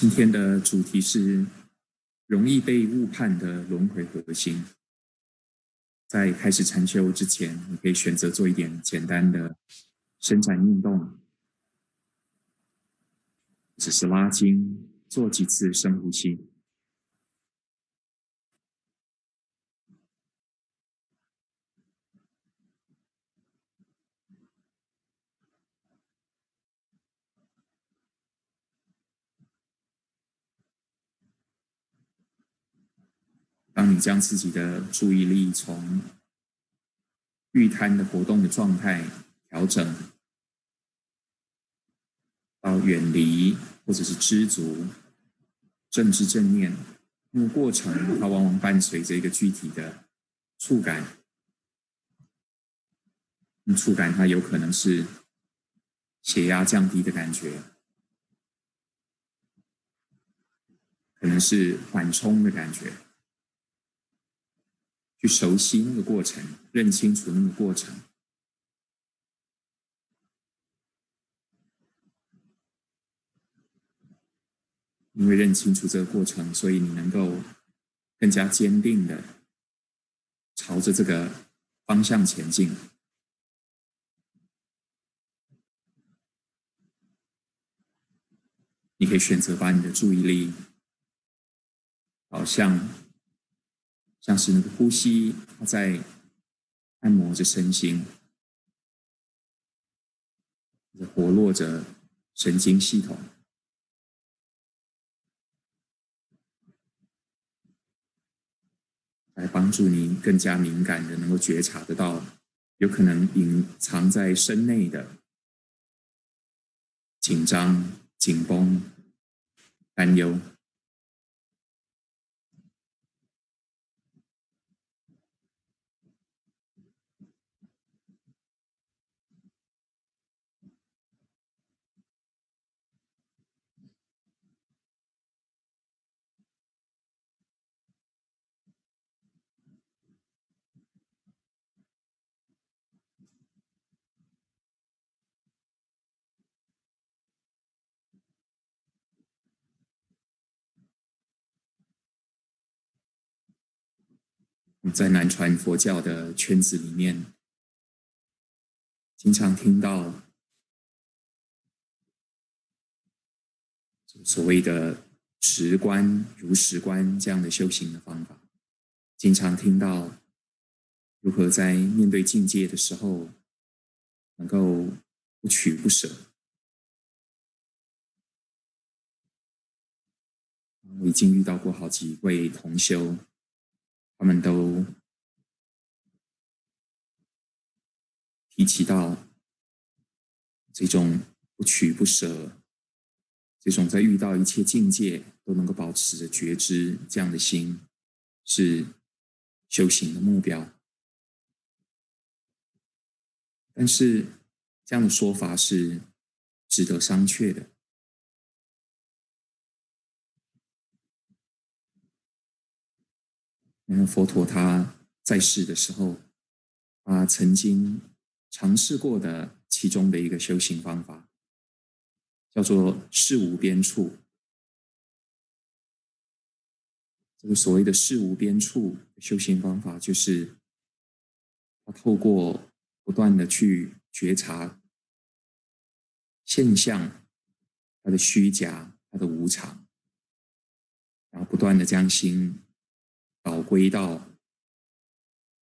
今天的主题是容易被误判的轮回核心。在开始禅修之前，你可以选择做一点简单的伸展运动，只是拉筋，做几次深呼吸。你将自己的注意力从玉摊的活动的状态调整到远离或者是知足、正知正念，那个过程它往往伴随着一个具体的触感。触感它有可能是血压降低的感觉，可能是缓冲的感觉。去熟悉那个过程，认清楚那个过程。因为认清楚这个过程，所以你能够更加坚定的朝着这个方向前进。你可以选择把你的注意力，好像。像是那个呼吸，它在按摩着身心，活络着神经系统，来帮助你更加敏感的能够觉察得到，有可能隐藏在身内的紧张、紧绷、担忧。在南传佛教的圈子里面，经常听到所谓的“实观如实观”这样的修行的方法，经常听到如何在面对境界的时候能够不取不舍。我已经遇到过好几位同修。他们都提起到这种不取不舍，这种在遇到一切境界都能够保持着觉知这样的心，是修行的目标。但是这样的说法是值得商榷的。因为佛陀他在世的时候，他曾经尝试过的其中的一个修行方法，叫做事无边处。这个所谓的事无边处修行方法，就是他透过不断的去觉察现象，它的虚假，它的无常，然后不断的将心。导归到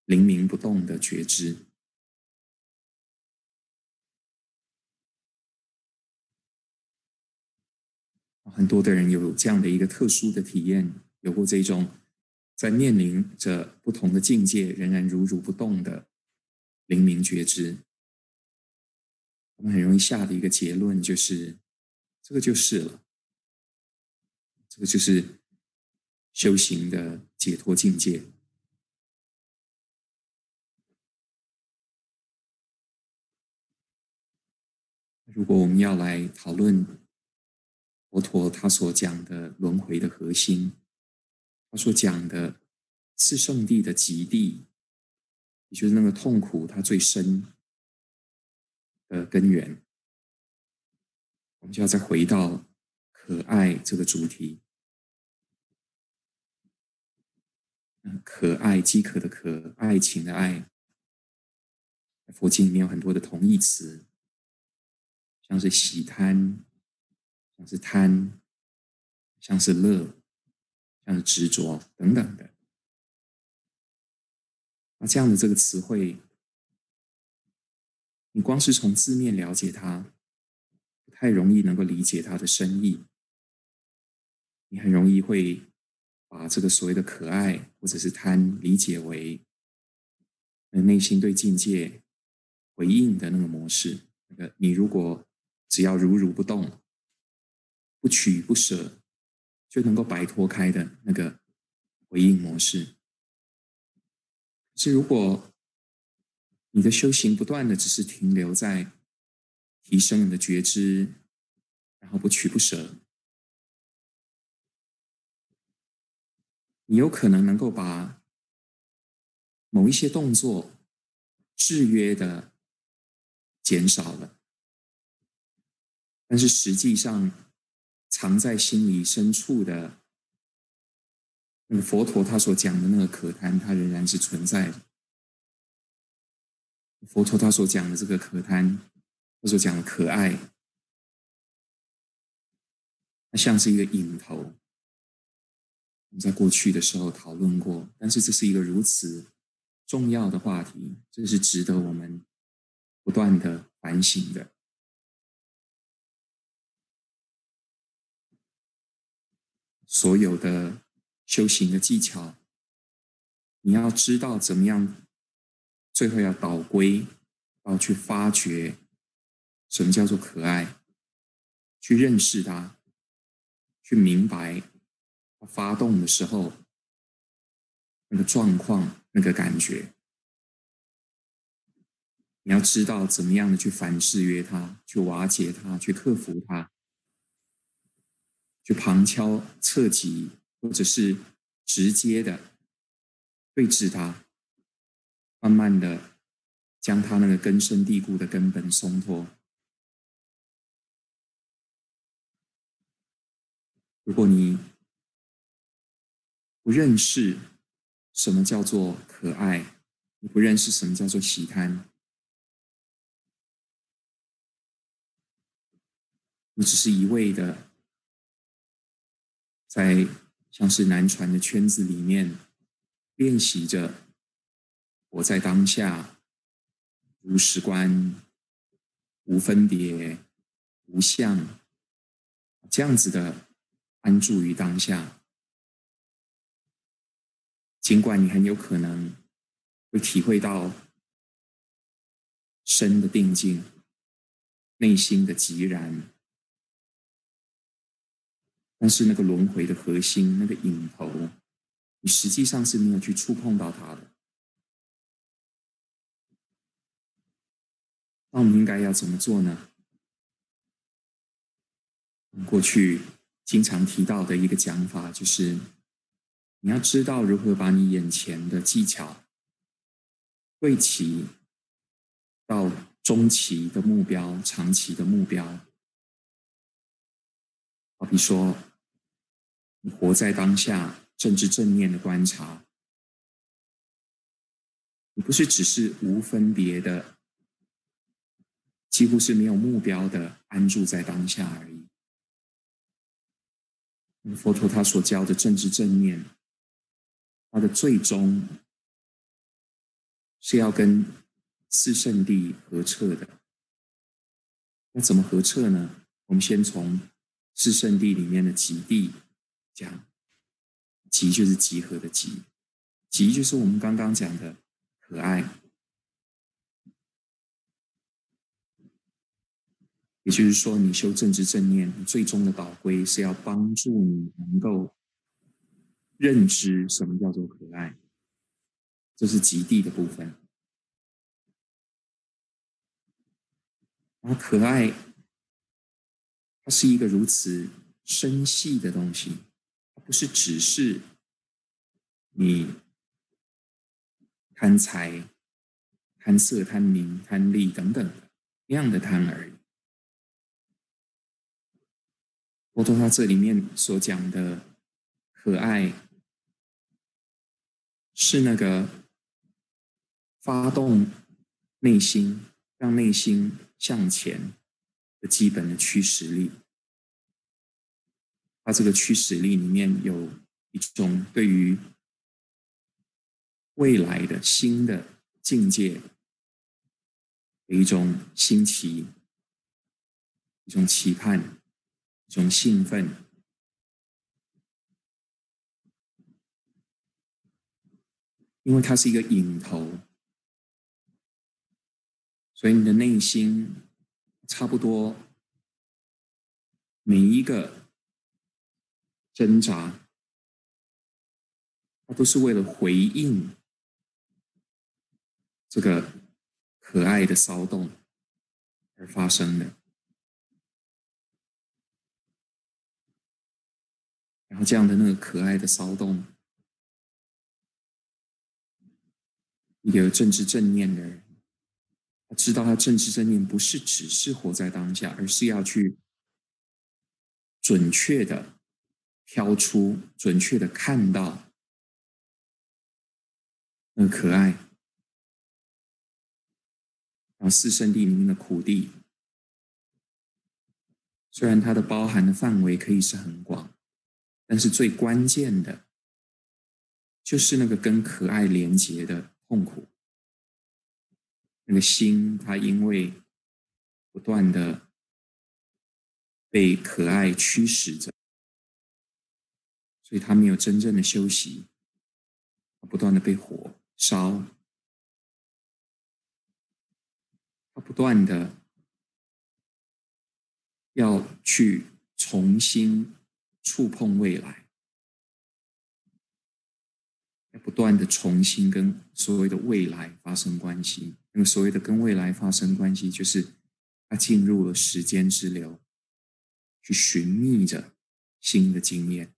灵明不动的觉知，很多的人有这样的一个特殊的体验，有过这种在面临着不同的境界，仍然如如不动的灵明觉知。我们很容易下的一个结论就是，这个就是了，这个就是。修行的解脱境界。如果我们要来讨论佛陀他所讲的轮回的核心，他所讲的是圣地的极地，也就是那个痛苦它最深的根源，我们就要再回到可爱这个主题。可爱，饥渴的渴，爱情的爱。佛经里面有很多的同义词，像是喜贪，像是贪，像是乐，像是执着等等的。那这样的这个词汇，你光是从字面了解它，不太容易能够理解它的深意。你很容易会把这个所谓的可爱或者是贪理解为，内心对境界。回应的那个模式，那个你如果只要如如不动、不取不舍，就能够摆脱开的那个回应模式。是如果你的修行不断的只是停留在提升你的觉知，然后不取不舍，你有可能能够把某一些动作制约的。减少了，但是实际上藏在心里深处的，那个佛陀他所讲的那个可贪，它仍然是存在的。佛陀他所讲的这个可贪，他所讲的可爱，它像是一个影头。我们在过去的时候讨论过，但是这是一个如此重要的话题，这是值得我们。不断的反省的，所有的修行的技巧，你要知道怎么样，最后要导归，要去发掘什么叫做可爱，去认识它，去明白发动的时候那个状况，那个感觉。你要知道怎么样的去反制约它，去瓦解它，去克服它，去旁敲侧击，或者是直接的对峙它，慢慢的将它那个根深蒂固的根本松脱。如果你不认识什么叫做可爱，你不认识什么叫做喜贪。你只是一味的在像是南传的圈子里面练习着活在当下，无时观、无分别、无相，这样子的安住于当下。尽管你很有可能会体会到深的定境、内心的寂然。但是那个轮回的核心，那个影头，你实际上是没有去触碰到它的。那我们应该要怎么做呢？过去经常提到的一个讲法就是，你要知道如何把你眼前的技巧对齐到中期的目标、长期的目标。好比说。你活在当下，正知正念的观察，你不是只是无分别的，几乎是没有目标的安住在当下而已。佛陀他所教的正知正念，他的最终是要跟四圣地合彻的。那怎么合彻呢？我们先从四圣地里面的极地。讲极就是集合的集，集就是我们刚刚讲的可爱，也就是说，你修正知正念，最终的导归是要帮助你能够认知什么叫做可爱，这是极地的部分。然后可爱，它是一个如此深细的东西。不是只是你贪财、贪色、贪名、贪利等等的那样的贪而已。佛陀他这里面所讲的可爱，是那个发动内心、让内心向前的基本的驱使力。它这个驱使力里面有一种对于未来的新的境界的一种新奇、一种期盼。一种兴奋，因为它是一个引头，所以你的内心差不多每一个挣扎，它都是为了回应这个可爱的骚动而发生的。然后这样的那个可爱的骚动，一个政治正念的人，他知道他政治正念不是只是活在当下，而是要去准确的挑出、准确的看到那可爱，然后四圣地里面的苦地，虽然它的包含的范围可以是很广。但是最关键的，就是那个跟可爱连结的痛苦，那个心，它因为不断的被可爱驱使着，所以它没有真正的休息，不断的被火烧，它不断的要去重新。触碰未来，不断的重新跟所谓的未来发生关系。那么所谓的跟未来发生关系，就是他进入了时间之流，去寻觅着新的经验，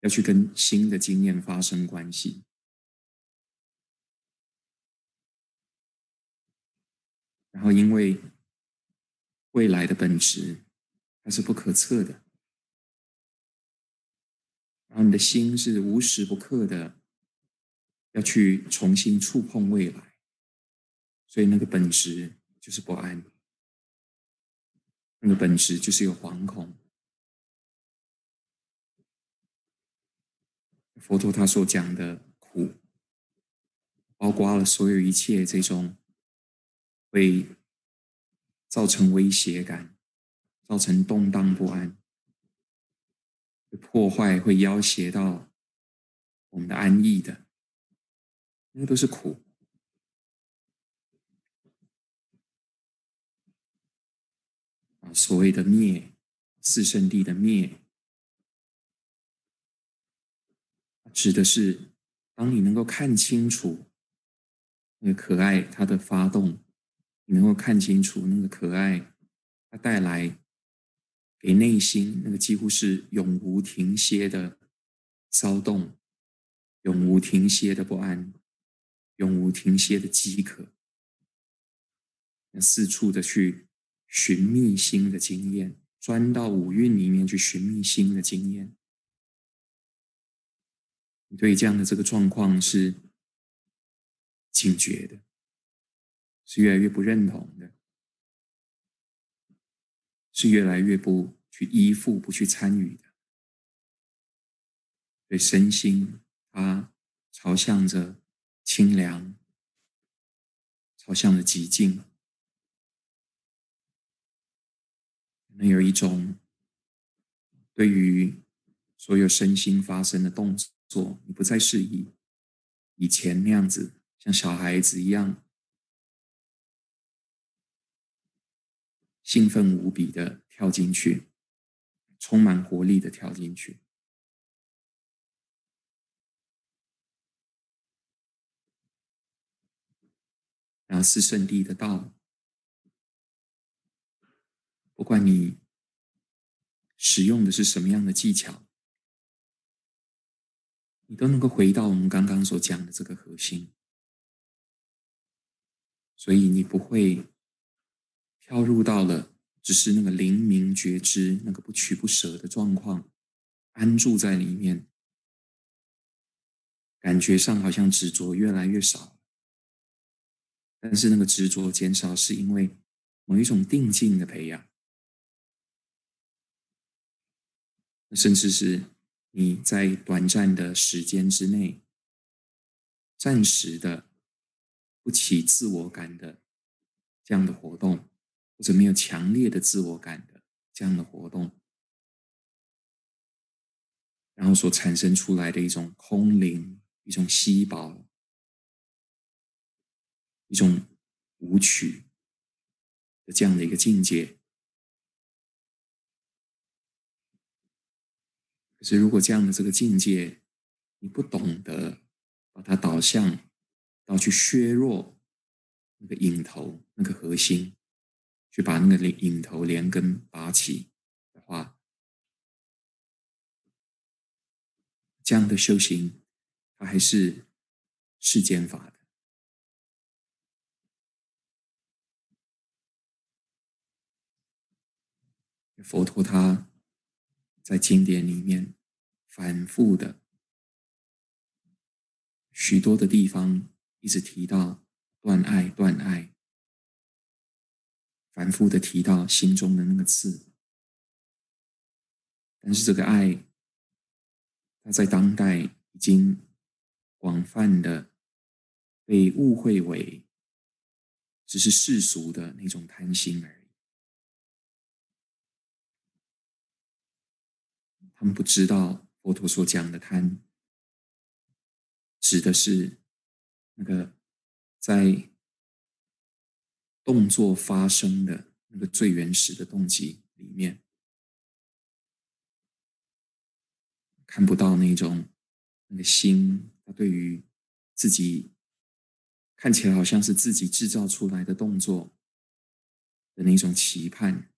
要去跟新的经验发生关系。然后，因为未来的本质它是不可测的。然后你的心是无时不刻的要去重新触碰未来，所以那个本质就是不安，那个本质就是有惶恐。佛陀他所讲的苦，包括了所有一切这种会造成威胁感、造成动荡不安。会破坏会要挟到我们的安逸的，那都是苦啊。所谓的灭，四圣地的灭，指的是当你能够看清楚那个可爱它的发动，你能够看清楚那个可爱它带来。给内心那个几乎是永无停歇的骚动，永无停歇的不安，永无停歇的饥渴，四处的去寻觅新的经验，钻到五蕴里面去寻觅新的经验。你对这样的这个状况是警觉的，是越来越不认同的。是越来越不去依附、不去参与的，对身心，它朝向着清凉，朝向了极静，能有一种对于所有身心发生的动作，你不再是以以前那样子，像小孩子一样。兴奋无比的跳进去，充满活力的跳进去。然后是圣地的道，不管你使用的是什么样的技巧，你都能够回到我们刚刚所讲的这个核心，所以你不会。跳入到了只是那个灵明觉知、那个不取不舍的状况，安住在里面，感觉上好像执着越来越少。但是那个执着减少，是因为某一种定境的培养，甚至是你在短暂的时间之内，暂时的不起自我感的这样的活动，或者没有强烈的自我感的这样的活动，然后所产生出来的一种空灵、一种稀薄。一种舞曲的这样的一个境界，可是如果这样的这个境界，你不懂得把它导向到去削弱那个影头、那个核心，去把那个影头连根拔起的话，这样的修行，它还是世间法的。佛陀他在经典里面反复的许多的地方，一直提到断爱，断爱，反复的提到心中的那个字。但是这个爱，它在当代已经广泛的被误会为只是世俗的那种贪心而已。他们不知道佛陀所讲的贪，指的是那个在动作发生的那个最原始的动机里面，看不到那种那个心，他对于自己看起来好像是自己制造出来的动作的那种期盼，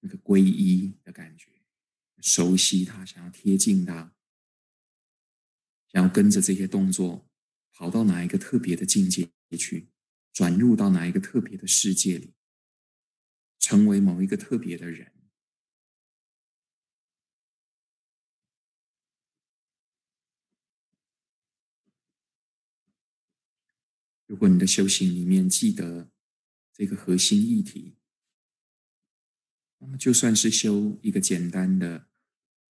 那个皈依的感觉。熟悉他，想要贴近他，想要跟着这些动作跑到哪一个特别的境界去，转入到哪一个特别的世界里，成为某一个特别的人。如果你的修行里面记得这个核心议题，那么就算是修一个简单的。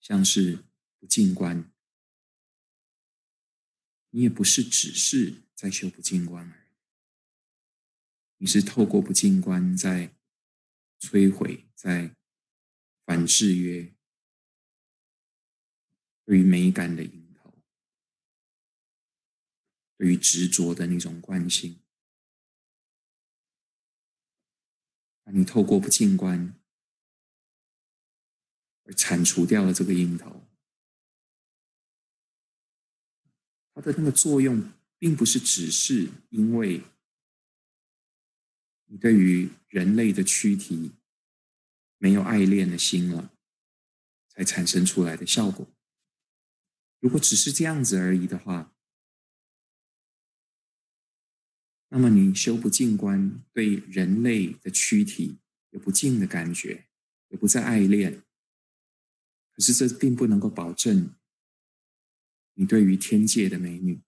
像是不净观，你也不是只是在修不净观而已，你是透过不净观在摧毁、在反制约对于美感的引头，对于执着的那种惯性，那你透过不净观。而铲除掉了这个因头，它的那个作用，并不是只是因为你对于人类的躯体没有爱恋的心了，才产生出来的效果。如果只是这样子而已的话，那么你修不净观，对人类的躯体有不净的感觉，也不再爱恋。可是这并不能够保证你对于天界的美女，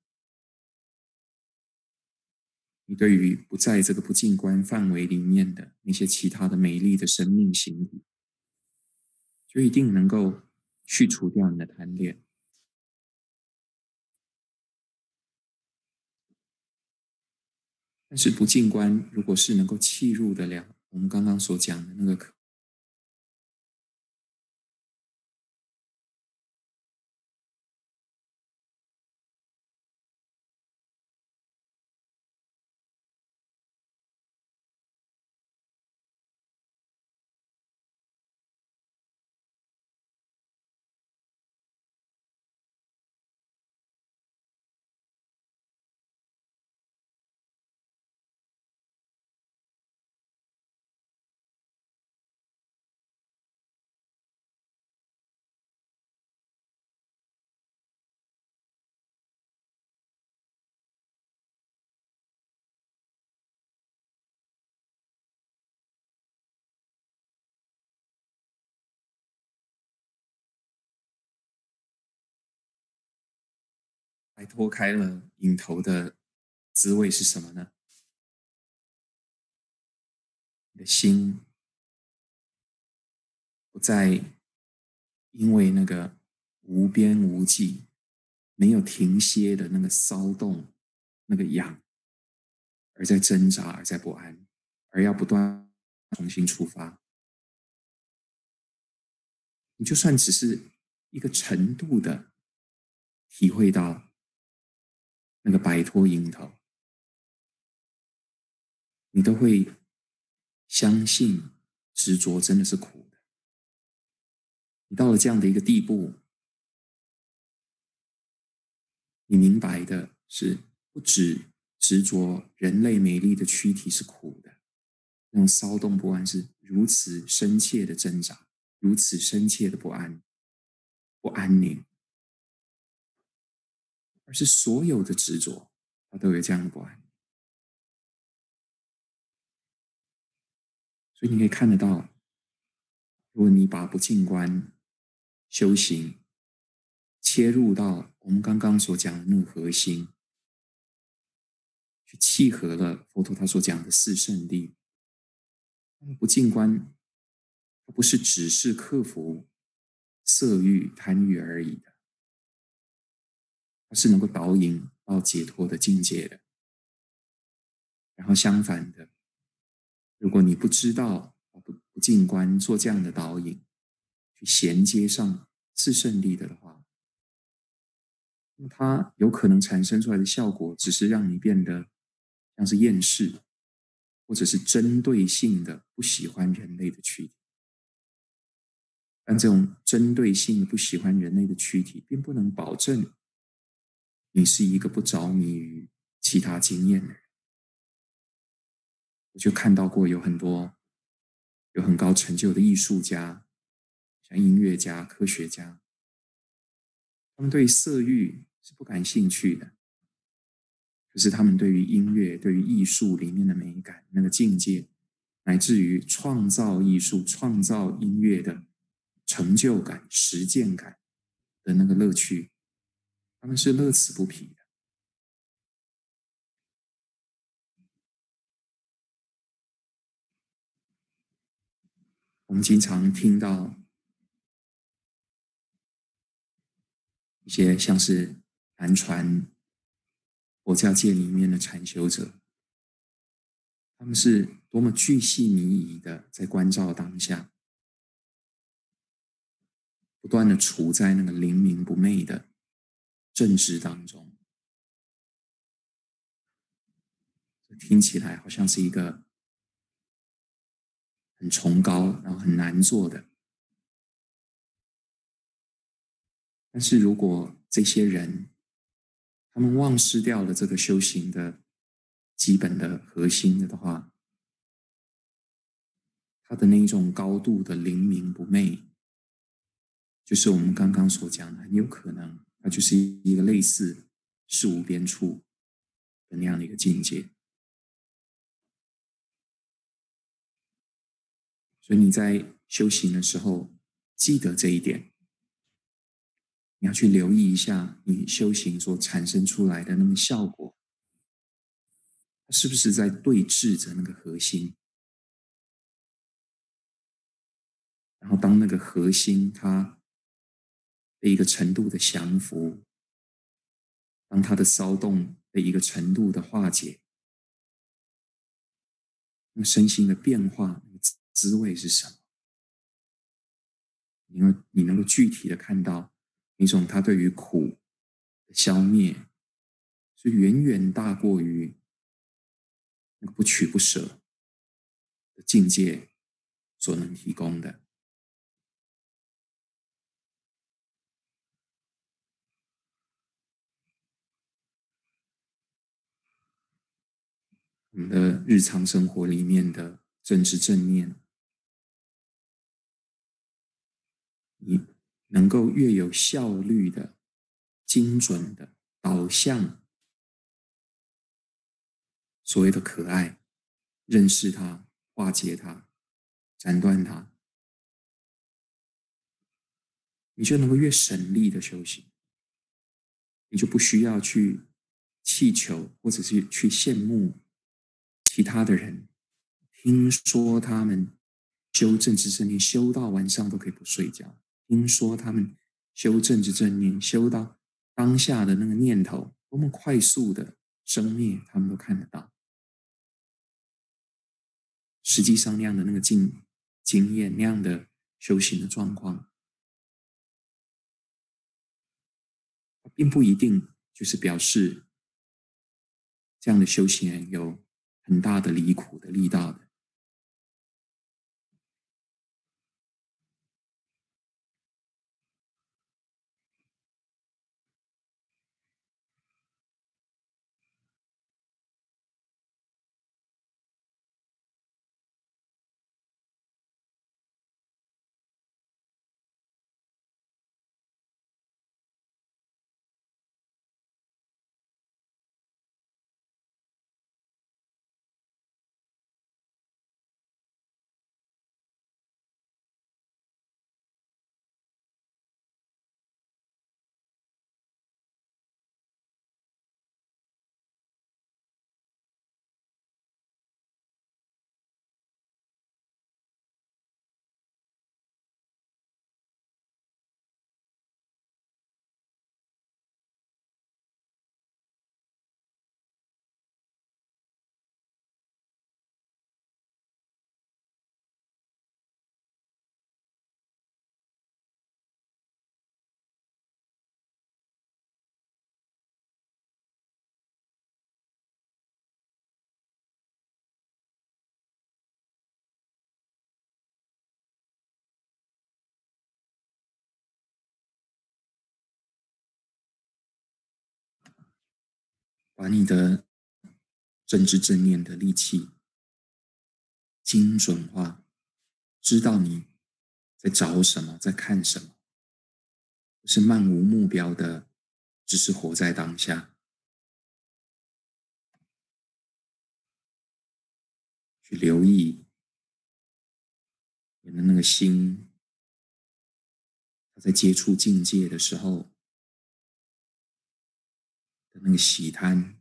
你对于不在这个不净观范围里面的那些其他的美丽的生命形体，就一定能够去除掉你的贪恋。但是不净观，如果是能够契入得了我们刚刚所讲的那个。摆脱开了瘾头的滋味是什么呢？你的心不再因为那个无边无际、没有停歇的那个骚动、那个痒，而在挣扎，而在不安，而要不断重新出发。你就算只是一个程度的体会到那个摆脱樱桃，你都会相信执着真的是苦的。你到了这样的一个地步，你明白的是，不止执着人类美丽的躯体是苦的，那种骚动不安是如此深切的挣扎。如此深切的不安、不安宁，而是所有的执着，它都有这样的不安。所以你可以看得到，如果你把不净观修行切入到我们刚刚所讲的那个核心，去契合了佛陀他所讲的四圣地，那么不净观。它不是只是克服色欲、贪欲而已的，它是能够导引到解脱的境界的。然后相反的，如果你不知道不不进观做这样的导引，去衔接上自胜利的的话，那么它有可能产生出来的效果，只是让你变得像是厌世，或者是针对性的不喜欢人类的躯体。但这种针对性的不喜欢人类的躯体，并不能保证你是一个不着迷于其他经验的人。我就看到过有很多有很高成就的艺术家，像音乐家、科学家，他们对色欲是不感兴趣的，可是他们对于音乐、对于艺术里面的美感、那个境界，乃至于创造艺术、创造音乐的。成就感、实践感的那个乐趣，他们是乐此不疲的。我们经常听到一些像是南传佛教界里面的禅修者，他们是多么巨细靡遗的在关照当下。不断的处在那个灵明不昧的政治当中，听起来好像是一个很崇高，然后很难做的。但是如果这些人他们忘失掉了这个修行的基本的核心的的话，他的那一种高度的灵明不昧。就是我们刚刚所讲的，很有可能它就是一个类似事无边处的那样的一个境界。所以你在修行的时候，记得这一点，你要去留意一下你修行所产生出来的那个效果，是不是在对峙着那个核心？然后当那个核心它。的一个程度的降服，当他的骚动的一个程度的化解，那身心的变化，那个滋味是什么？因为你能够具体的看到一种他对于苦的消灭，是远远大过于那个不取不舍的境界所能提供的。我们的日常生活里面的政治正念，你能够越有效率的、精准的导向所谓的可爱，认识它、化解它、斩断它，你就能够越省力的修行。你就不需要去祈求，或者是去羡慕其他的人。听说他们修正知正念，修到晚上都可以不睡觉。听说他们修正知正念，修到当下的那个念头多么快速的生灭，他们都看得到。实际上那样的那个经经验，那样的修行的状况。并不一定就是表示这样的修行人有很大的离苦的力大的。把你的正知正念的力气精准化，知道你在找什么，在看什么，是漫无目标的，只是活在当下，去留意你的那个心，他在接触境界的时候。那个喜贪，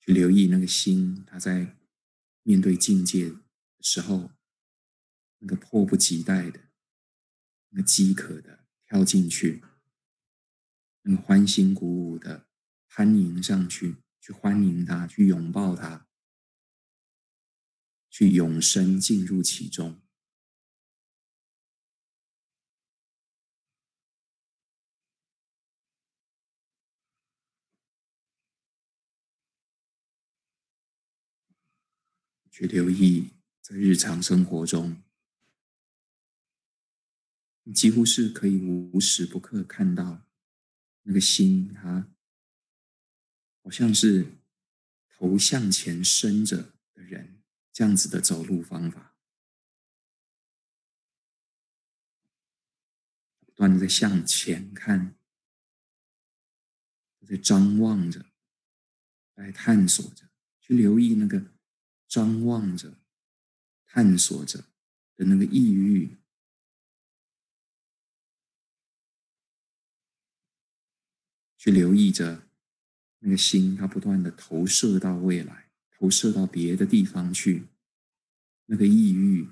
去留意那个心，他在面对境界的时候，那个迫不及待的、那个饥渴的跳进去，那个欢欣鼓舞的攀迎上去，去欢迎他，去拥抱他，去永生进入其中。去留意，在日常生活中，你几乎是可以无时不刻看到那个心，它好像是头向前伸着的人，这样子的走路方法，不断的在向前看，在张望着，来探索着，去留意那个。张望着、探索着的那个抑郁，去留意着那个心，它不断的投射到未来，投射到别的地方去，那个抑郁、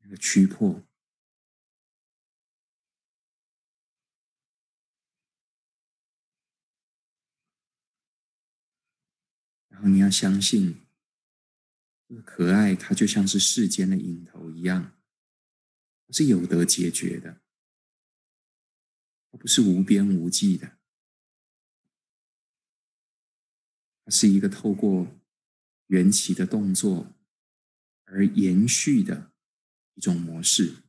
那个屈迫。然后你要相信，可爱它就像是世间的影头一样，是有得解决的，它不是无边无际的，它是一个透过缘起的动作而延续的一种模式。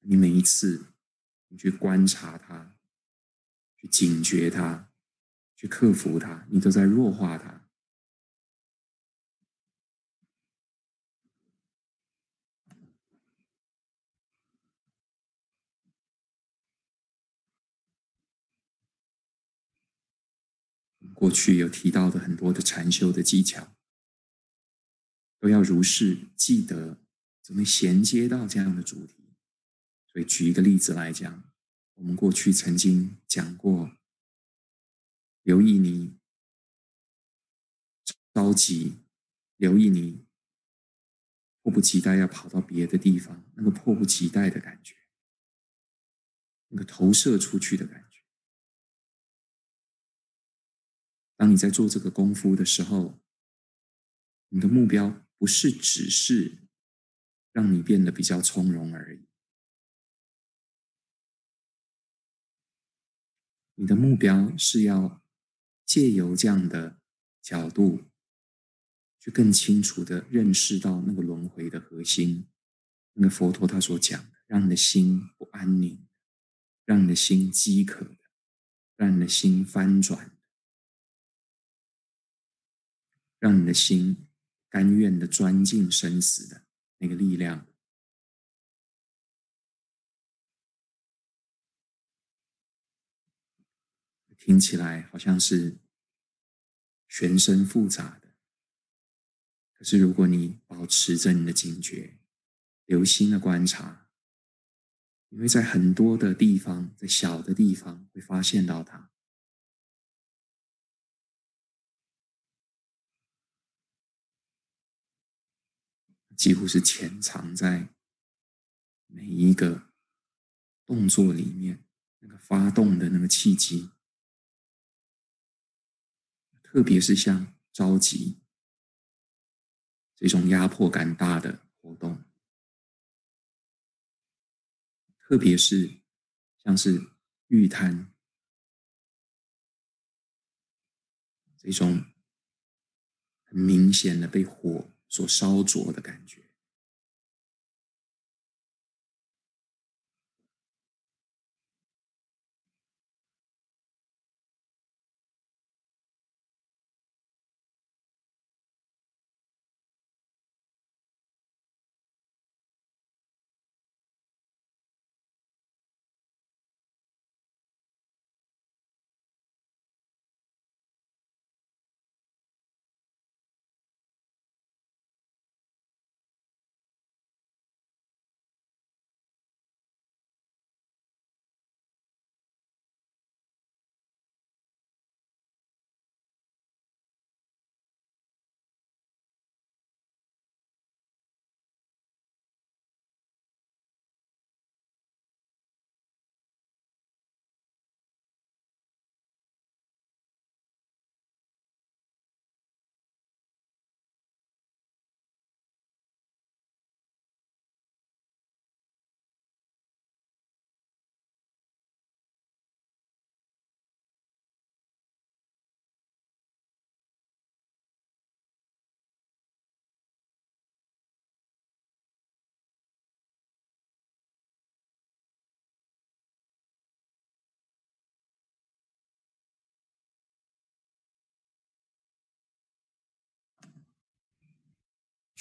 你每一次你去观察它。警觉它，去克服它，你都在弱化它。过去有提到的很多的禅修的技巧，都要如是记得怎么衔接到这样的主题？所以举一个例子来讲，我们过去曾经讲过，留意你着急，留意你迫不及待要跑到别的地方，那个迫不及待的感觉，那个投射出去的感觉。当你在做这个功夫的时候，你的目标不是只是让你变得比较从容而已，你的目标是要借由这样的角度，去更清楚的认识到那个轮回的核心，那个佛陀他所讲的，让你的心不安宁，让你的心饥渴的，让你的心翻转。让你的心甘愿的钻进生死的那个力量，听起来好像是全身复杂的。可是，如果你保持着你的警觉，留心的观察，你会在很多的地方，在小的地方会发现到它。几乎是潜藏在每一个动作里面，那个发动的那个契机，特别是像着急这种压迫感大的活动，特别是像是玉滩这种很明显的被火。所烧灼的感觉，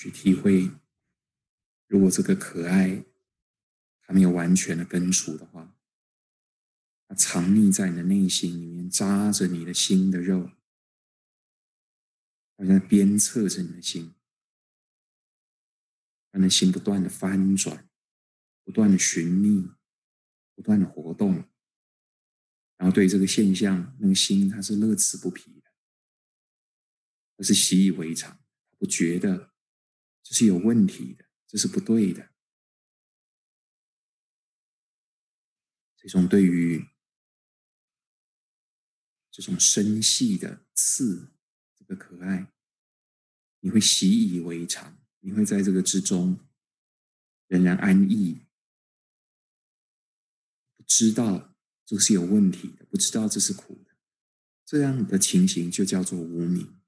去体会，如果这个可爱还没有完全的根除的话，它藏匿在你的内心里面，扎着你的心的肉，好像鞭策着你的心，让你心不断的翻转，不断的寻觅，不断的活动，然后对这个现象，那个心它是乐此不疲的，它是习以为常，不觉得。是有问题的，这是不对的。这种对于这种生细的刺，这个可爱，你会习以为常，你会在这个之中仍然安逸，不知道这是有问题的，不知道这是苦的，这样的情形就叫做无名。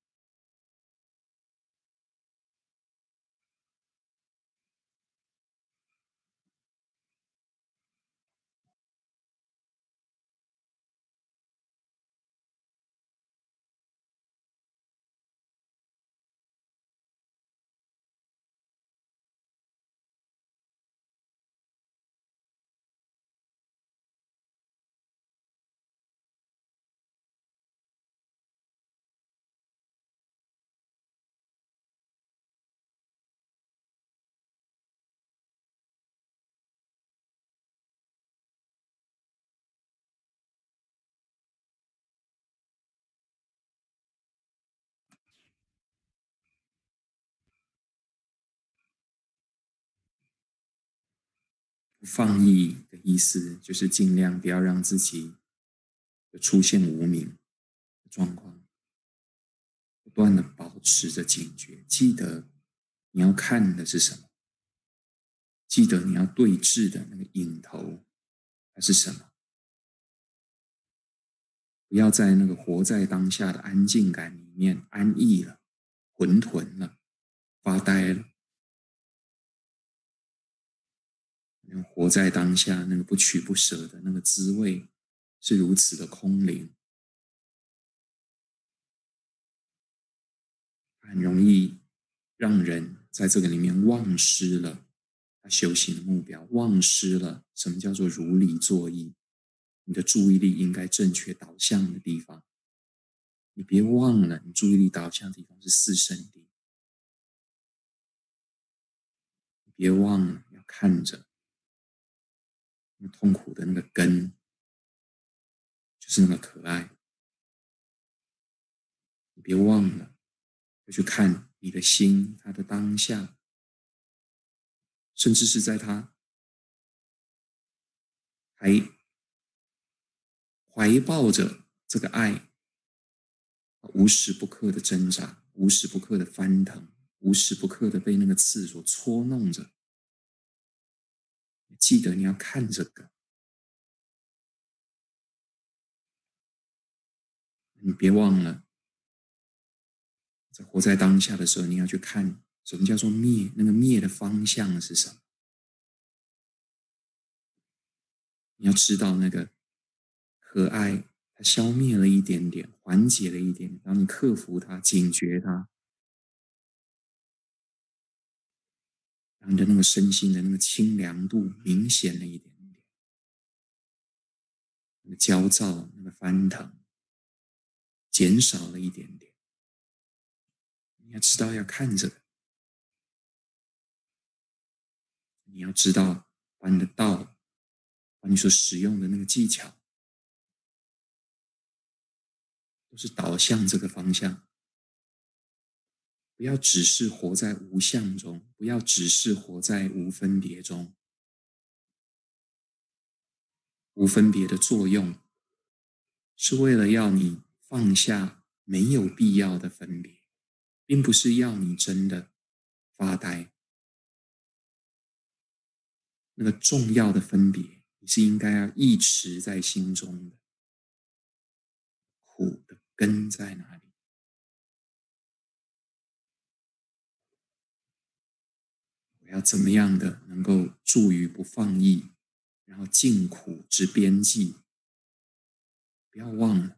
放逸的意思，就是尽量不要让自己出现无名的状况，不断的保持着警觉，记得你要看的是什么，记得你要对峙的那个影头它是什么，不要在那个活在当下的安静感里面安逸了、混沌了、发呆了。活在当下，那个不取不舍的那个滋味，是如此的空灵，很容易让人在这个里面忘失了他修行的目标，忘失了什么叫做如理作意。你的注意力应该正确导向的地方，你别忘了，你注意力导向的地方是四圣地，别忘了要看着。那痛苦的那个根，就是那么可爱。你别忘了，要去看你的心，他的当下，甚至是在他还怀抱着这个爱，无时不刻的挣扎，无时不刻的翻腾，无时不刻的被那个刺所戳弄着。记得你要看这个，你别忘了，在活在当下的时候，你要去看什么叫做灭，那个灭的方向是什么？你要知道那个可爱，它消灭了一点点，缓解了一点点，当你克服它，警觉它。你的那个身心的那个清凉度明显了一点点，那个焦躁、那个翻腾减少了一点点。你要知道要看着，你要知道把你的道，把你所使用的那个技巧，都是导向这个方向。不要只是活在无相中，不要只是活在无分别中。无分别的作用，是为了要你放下没有必要的分别，并不是要你真的发呆。那个重要的分别，你是应该要一直在心中的。苦的根在哪里？要怎么样的能够助于不放逸，然后尽苦之边际？不要忘了。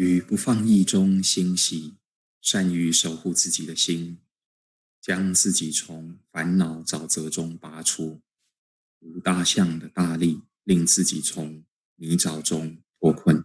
于不放逸中欣喜，善于守护自己的心，将自己从烦恼沼泽中拔出，如大象的大力，令自己从泥沼中脱困。